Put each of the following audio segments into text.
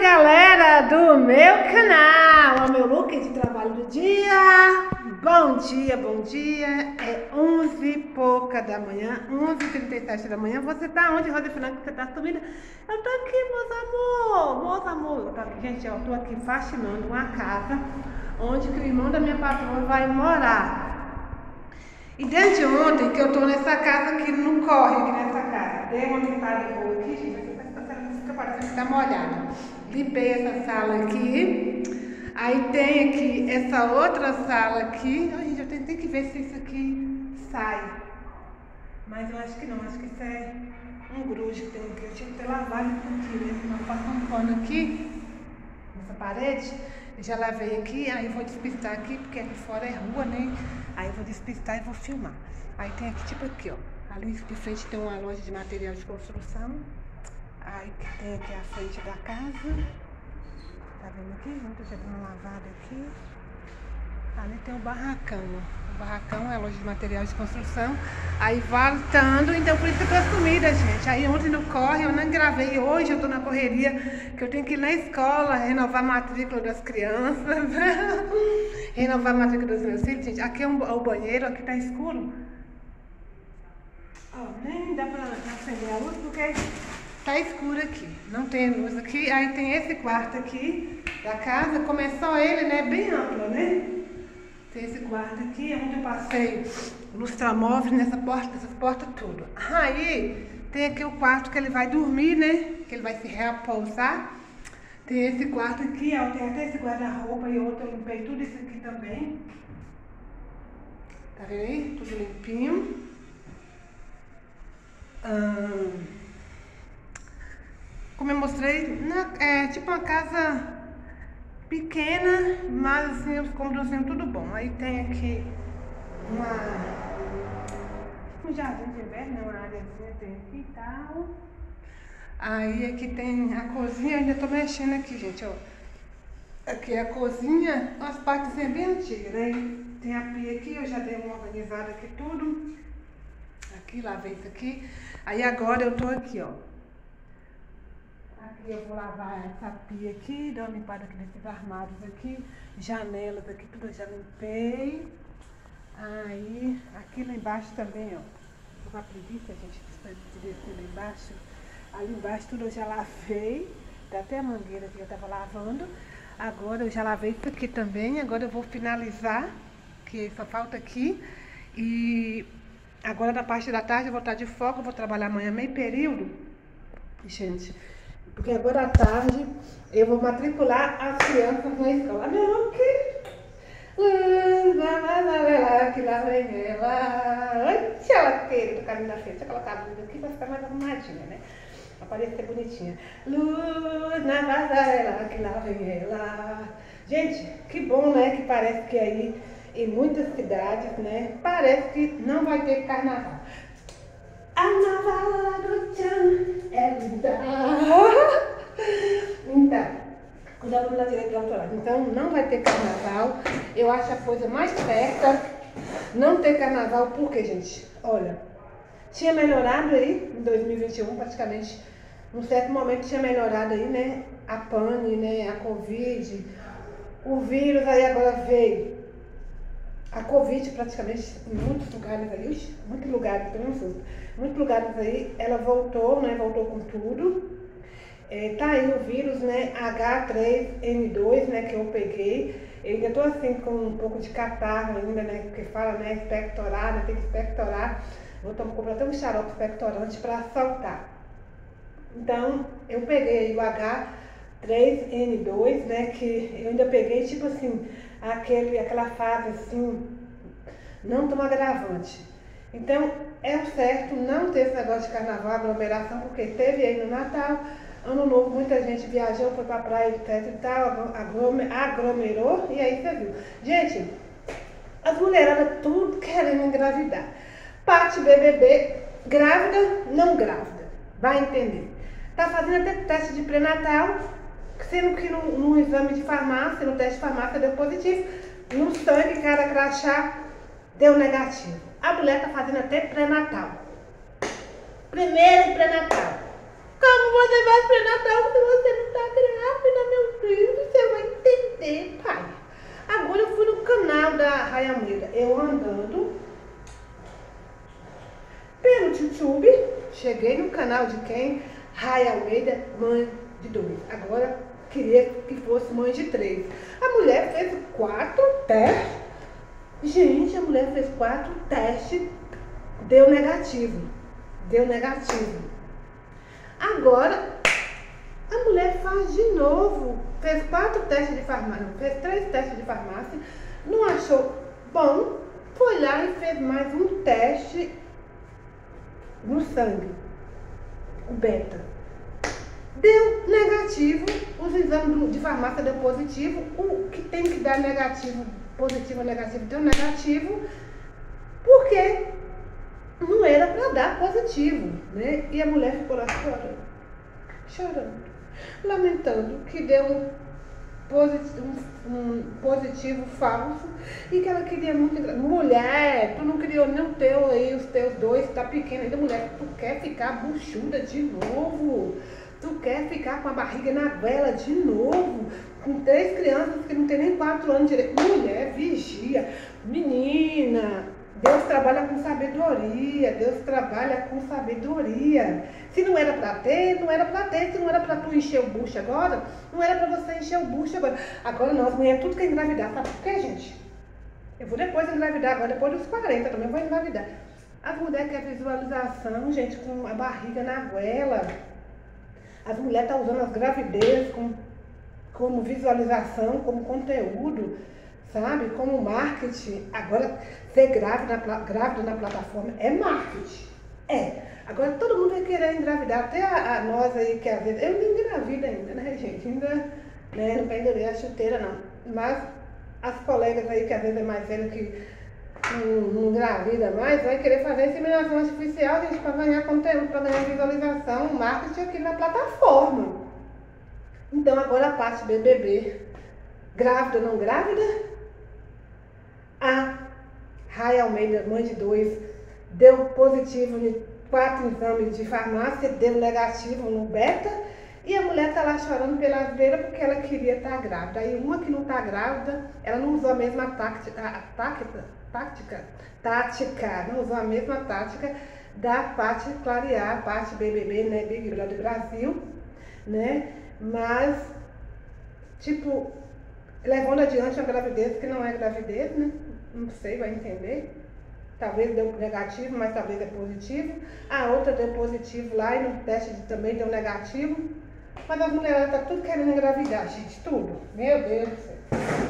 galera do meu canal, é o meu look de trabalho do dia. Bom dia, bom dia. É 11 e pouca da manhã, 11h37 da manhã. Você tá onde, Rosa Fernandes? Você tá sumindo? Eu tô aqui, meus amor, meus amor. Gente, eu tô aqui fascinando uma casa onde o irmão da minha patroa vai morar. E desde ontem que eu tô nessa casa aqui, não corre aqui nessa casa. Dei uma limpada boa aqui, gente. Parecendo que tá molhada. Limpei essa sala aqui. Aí tem aqui essa outra sala aqui. Ai, gente, eu tentei que ver se isso aqui sai. Mas eu acho que não, acho que isso é um grude que tem aqui. Eu tinha que ter lavado isso aqui, né? Senão passa um pano aqui, nessa parede. Eu já lavei aqui, aí eu vou despistar aqui, porque aqui fora é rua, né? Aí eu vou despistar e vou filmar. Aí tem aqui, tipo aqui, ó. Ali de frente tem uma loja de material de construção. Aí tem aqui a frente da casa. Tá vendo aqui? Junto já deu uma lavada aqui. Ali tem o barracão. O barracão é loja de materiais de construção. Aí voltando, então por isso que eu tô sumida, gente. Aí ontem no corre eu não gravei. Hoje eu tô na correria, que eu tenho que ir na escola, renovar a matrícula das crianças. renovar a matrícula dos meus filhos, gente. Aqui é um, o banheiro, aqui tá escuro. Ó, nem dá pra acender a luz porque tá escuro aqui. Não tem luz aqui. Aí tem esse quarto aqui da casa. Começou ele, né? Bem amplo, né? Tem esse quarto aqui, onde eu passei lustramóveis nessa porta, essas portas tudo. Aí tem aqui o quarto que ele vai dormir, né? Que ele vai se repousar. Tem esse quarto aqui, ó, tem até esse guarda-roupa e outro, eu limpei tudo isso aqui também. Tá vendo aí? Tudo limpinho. Hum, como eu mostrei, na, é tipo uma casa pequena, mas assim, os cômodos tudo bom. Aí tem aqui uma um jardim de inverno, né? uma áreazinha aqui e tal. Aí aqui tem a cozinha, ainda tô mexendo aqui, gente, ó. Aqui é a cozinha, as partes bem antigas, né? Tem a pia aqui, eu já dei uma organizada aqui tudo. Aqui, lavei isso aqui. Aí agora eu tô aqui, ó. Aqui eu vou lavar essa pia aqui, dar uma limpada aqui nesses armários aqui, janelas aqui, tudo eu já limpei. Aí, aqui lá embaixo também, ó. Tô com a preguiça, gente, de descer lá embaixo. Ali embaixo tudo eu já lavei. Tá até a mangueira que eu tava lavando. Agora eu já lavei isso aqui também. Agora eu vou finalizar, que só falta aqui. E agora na parte da tarde eu vou estar de folga, vou trabalhar amanhã meio período. Gente, porque agora à tarde eu vou matricular as crianças na escola. Não, que. Que lá vem ela. Antes ela ter do caminho da frente. Deixa eu colocar a blusa aqui pra ficar mais arrumadinha, né? Pra parecer bonitinha. Luz na passarela, que lá vem ela. Gente, que bom, né? Que parece que aí em muitas cidades, né? Parece que não vai ter carnaval. Do tchan é linda. Então, cuidado da direita autoral. Então, não vai ter carnaval. Eu acho a coisa mais certa não ter carnaval, porque, gente, olha, tinha melhorado aí em 2021, praticamente, num certo momento tinha melhorado aí, né? A pane, né? A Covid, o vírus aí agora veio. A Covid praticamente em muitos lugares aí, muitos lugares, pelo menos muitos lugares aí, ela voltou, né? Voltou com tudo. É, tá aí o vírus, né? H3N2, né? Que eu peguei. Eu ainda tô assim com um pouco de catarro ainda, né? Porque fala, né? Expectorar, né? Tem que expectorar. Vou tomar, comprar até um xarope expectorante para saltar. Então, eu peguei o H3N2, né? Que eu ainda peguei, tipo assim, aquele, aquela fase assim, não tão agravante. Então, é o certo não ter esse negócio de carnaval, aglomeração, porque teve aí no Natal, Ano Novo, muita gente viajou, foi pra praia, etc e tal, aglomerou, e aí você viu. Gente, as mulheradas tudo querendo engravidar. Parte BBB, grávida, não grávida, vai entender. Tá fazendo até teste de pré-natal, sendo que no, no, exame de farmácia, no teste de farmácia deu positivo, no sangue, cada crachá, deu negativo. A mulher tá fazendo até pré-natal. Primeiro pré-natal. Como você faz pré-natal se você não está grávida, meu filho? Você vai entender, pai. Agora eu fui no canal da Raia Almeida. Eu andando pelo YouTube. Cheguei no canal de quem? Raia Almeida, mãe de dois. Agora queria que fosse mãe de três. A mulher fez quatro testes Gente, a mulher fez quatro testes, deu negativo. Deu negativo. Agora, a mulher faz de novo. Fez quatro testes de farmácia, fez três testes de farmácia, não achou bom, foi lá e fez mais um teste no sangue, o beta. Deu negativo, os exames de farmácia deu positivo, o que tem que dar negativo, positivo ou negativo, deu negativo, porque não era para dar positivo, né? E a mulher ficou lá chorando, chorando, lamentando que deu um positivo, um positivo falso e que ela queria muito. Mulher, tu não criou nem o teu aí, os teus dois, tá pequeno ainda, mulher, tu quer ficar buchuda de novo. Tu quer ficar com a barriga na vela de novo, com três crianças que não tem nem quatro anos direito. Mulher, vigia. Menina, Deus trabalha com sabedoria, Deus trabalha com sabedoria. Se não era para ter, não era para ter. Se não era para tu encher o bucho agora, não era para você encher o bucho agora. Agora nós, mulher, tudo quer engravidar. Sabe por quê, gente? Eu vou depois engravidar agora, depois dos 40 também vou engravidar. As mulheres querem visualização, gente, com a barriga na goela. As mulheres estão tá usando as gravidez como, como visualização, como conteúdo sabe? Como marketing. Agora, ser grávida, grávida na plataforma é marketing. É. Agora todo mundo vai querer engravidar, até a, a nós aí que às vezes. Eu não engravido ainda, né, gente? Ainda né, não pendurei a chuteira, não. Mas as colegas aí que às vezes é mais velho que não, engravida mais, vai querer fazer inseminação artificial, gente, para ganhar conteúdo, para ganhar visualização, marketing aqui na plataforma. Então agora a parte BBB. Grávida ou não grávida? A Rai Almeida, mãe de dois, deu positivo em quatro exames de farmácia, deu negativo no beta, e a mulher tá lá chorando pela beira porque ela queria estar tá grávida. Aí uma que não tá grávida, ela não usou a mesma tática, a tática, tática, tática, não usou a mesma tática da parte clarear, parte BBB, né, Big Brother Brasil, né, mas, tipo, levando adiante a gravidez que não é gravidez, né, não sei, vai entender. Talvez deu negativo, mas talvez é positivo. A outra deu positivo lá e no teste também deu negativo. Mas as mulheres tá tudo querendo engravidar, gente, tudo. Meu Deus do céu.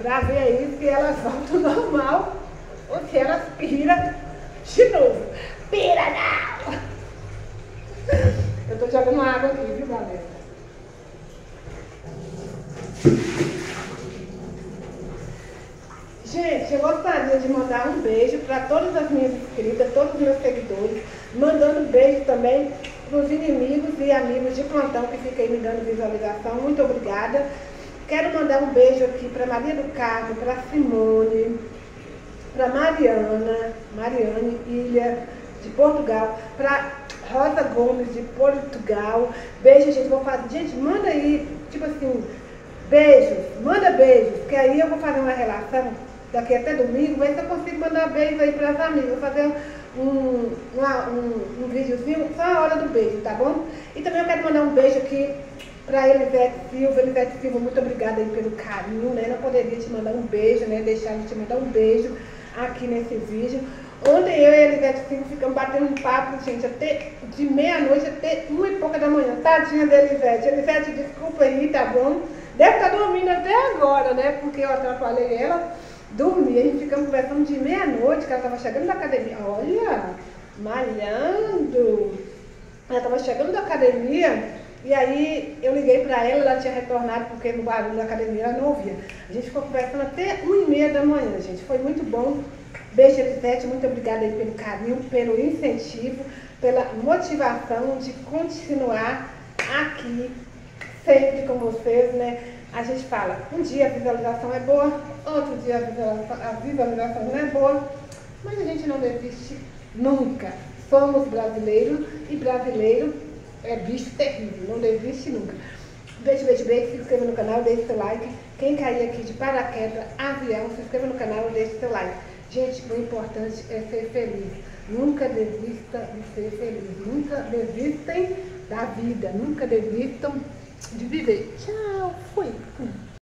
para ver aí se elas voltam normal ou se elas pira de novo. Pira não! Eu tô jogando água aqui, viu galera? Gente, eu gostaria de mandar um beijo para todas as minhas inscritas, todos os meus seguidores, mandando um beijo também para os inimigos e amigos de plantão que aí me dando visualização. Muito obrigada. Quero mandar um beijo aqui para Maria do Carmo, para Simone, para Mariana, Mariane Ilha de Portugal, para Rosa Gomes de Portugal. Beijo, gente. Vou fazer. Gente, manda aí, tipo assim, beijos, manda beijos, porque aí eu vou fazer uma relação daqui até domingo, ver se eu consigo mandar beijos aí para as amigas. Vou fazer um, uma, um, um videozinho só a hora do beijo, tá bom? E também eu quero mandar um beijo aqui para Elisete Silva, Elisete Silva, muito obrigada aí pelo carinho, né? Não poderia te mandar um beijo, né? Deixar de te mandar um beijo aqui nesse vídeo. Ontem eu e a Elisete Silva ficamos batendo um papo, gente, até de meia-noite até uma e pouca da manhã. Tadinha da Elisete. Elisete, desculpa aí, tá bom? Deve estar tá dormindo até agora, né? Porque eu atrapalhei ela dormir. A gente ficamos conversando de meia-noite, que ela estava chegando da academia. Olha, malhando. Ela estava chegando da academia e aí eu liguei para ela, ela tinha retornado porque no barulho da academia ela não ouvia. A gente ficou conversando até uma e meia da manhã, gente. Foi muito bom Beijo, Elisete, muito obrigada aí pelo carinho, pelo incentivo, pela motivação de continuar aqui, sempre com vocês, né? A gente fala, um dia a visualização é boa, outro dia a visualização, a visualização não é boa, mas a gente não desiste nunca. Somos brasileiros e brasileiro é bicho terrível, não desiste nunca. Beijo, beijo, beijo, se inscreva no canal, deixe seu like. Quem cair aqui de paraquedas, avião, se inscreva no canal, deixe seu like. Gente, o importante é ser feliz. Nunca desista de ser feliz. Nunca desistem da vida. Nunca desistam de viver. Tchau. Fui.